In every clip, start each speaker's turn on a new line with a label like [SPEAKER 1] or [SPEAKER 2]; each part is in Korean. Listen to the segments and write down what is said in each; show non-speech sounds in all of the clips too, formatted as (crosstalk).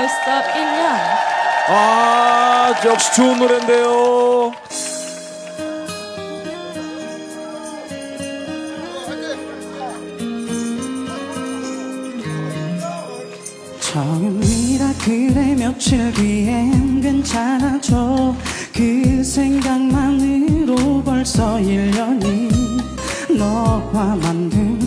[SPEAKER 1] 벌써 1년.
[SPEAKER 2] 아, 역시 좋은 노래인데요.
[SPEAKER 3] 처음이라 그래 며칠 뒤엔 괜찮아져 그 생각만으로 벌써 1년이 너와 만든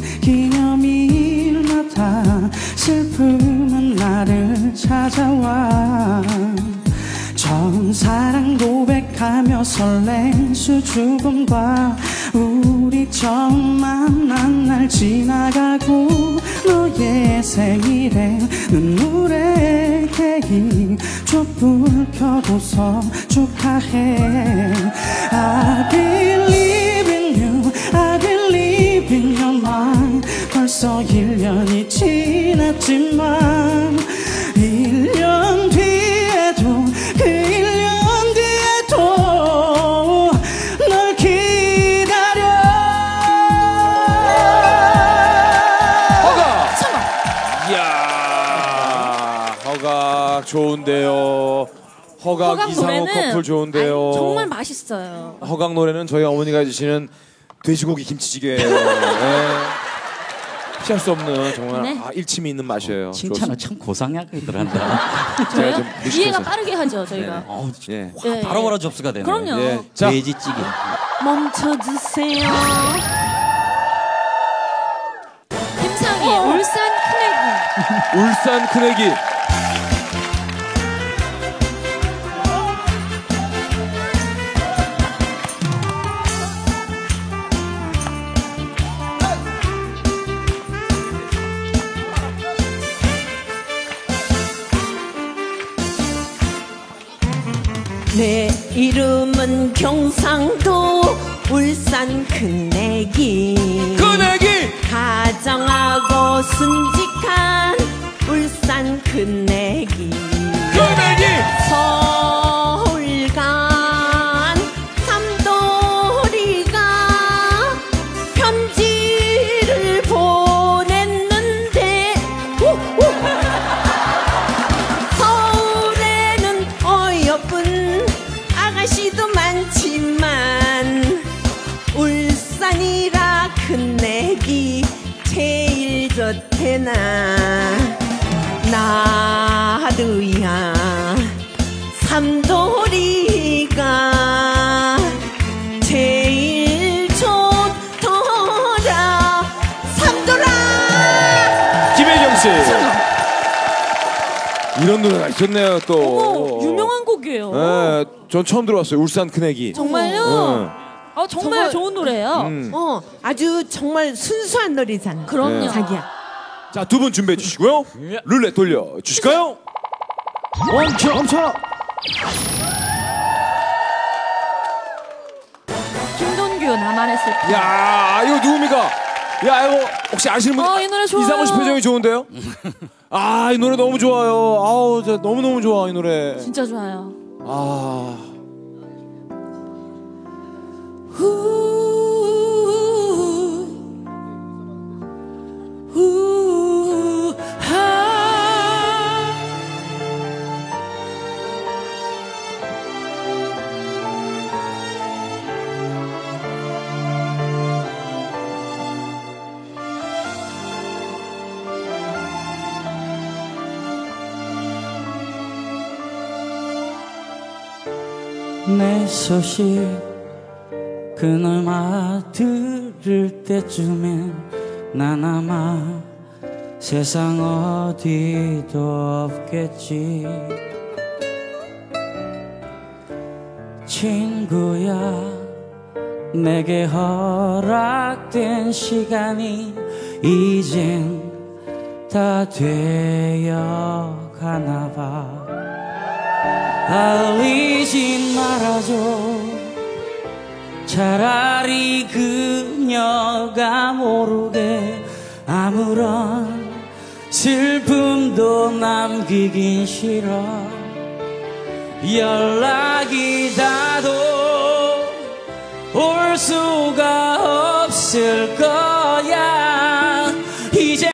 [SPEAKER 3] 찾아와. 처음 사랑 고백하며 설렌 수줍음과 우리 처음 만난 날 지나가고 너의 생일에 눈물의 케이크 촛불 켜고서 축하해. I believe in you I believe in your mind. 벌써 1년이 지났지만
[SPEAKER 2] 허가 좋은데요. 허각,
[SPEAKER 1] 허각
[SPEAKER 2] 이상호
[SPEAKER 1] 노래는
[SPEAKER 2] 커플 좋은데요.
[SPEAKER 1] 아니, 정말 맛있어요.
[SPEAKER 2] 허각 노래는 저희 어머니가 해주시는 돼지고기 김치찌개예요. (laughs) 네. 피할 수 없는 정말
[SPEAKER 1] 네.
[SPEAKER 2] 아, 일침이 있는 맛이에요.
[SPEAKER 4] 칭찬을 참 고상하게 들 한다. (laughs)
[SPEAKER 2] 제가
[SPEAKER 1] 저요?
[SPEAKER 2] 좀
[SPEAKER 1] 이해가
[SPEAKER 2] 무식해서.
[SPEAKER 1] 빠르게 하죠 저희가.
[SPEAKER 4] 어,
[SPEAKER 2] 예.
[SPEAKER 1] 예,
[SPEAKER 4] 바로바로
[SPEAKER 1] 예.
[SPEAKER 4] 접수가 되네.
[SPEAKER 1] 그럼요.
[SPEAKER 2] 예. 자,
[SPEAKER 4] 돼지찌개.
[SPEAKER 1] 멈춰주세요. 김상희 울산 큰애기.
[SPEAKER 2] 울산 큰애기.
[SPEAKER 5] 내 이름은 경상도 울산 큰애기
[SPEAKER 2] 큰애기!
[SPEAKER 5] 가정하고 순직한 울산 큰애기! 좋대나 나도야 삼도리가 제일 좋더라 삼도라
[SPEAKER 2] 김혜경 씨. 이런 노래가 있었네요, 또.
[SPEAKER 1] 어머 유명한 곡이에요.
[SPEAKER 2] 예, 전 처음 들어봤어요. 울산 큰애기.
[SPEAKER 1] 정말요?
[SPEAKER 2] 응.
[SPEAKER 1] 아 정말
[SPEAKER 5] 정말-
[SPEAKER 1] 좋은 노래예요.
[SPEAKER 2] 음.
[SPEAKER 5] 어 아주 정말 순수한 노래잖아
[SPEAKER 1] 그럼요.
[SPEAKER 2] 네.
[SPEAKER 5] 자기야
[SPEAKER 2] 자, 두 분 준비해 주시고요. 룰렛 돌려 주실까요? 멈춰, 멈춰.
[SPEAKER 1] 김동규 나만의 슬픔.
[SPEAKER 2] 야, 이거 누굽니까? 야, 이거 혹시 아시는 분?
[SPEAKER 1] 어, 이 노래 좋아요.
[SPEAKER 2] 이상훈 씨 표정이 좋은데요? (laughs) 아, 이 노래 너무 좋아요. 아우, 진짜 너무너무 좋아, 이 노래.
[SPEAKER 1] 진짜 좋아요.
[SPEAKER 2] 아.
[SPEAKER 3] 내 소식 그날마 들을 때쯤엔 난 아마 세상 어디도 없겠지. 친구야 내게 허락된 시간이 이젠 다 되어 가나 봐 알리지 말아줘. 차라리 그녀가 모르게 아무런 슬픔도 남기긴 싫어. 연락이 닿아도 올 수가 없을 것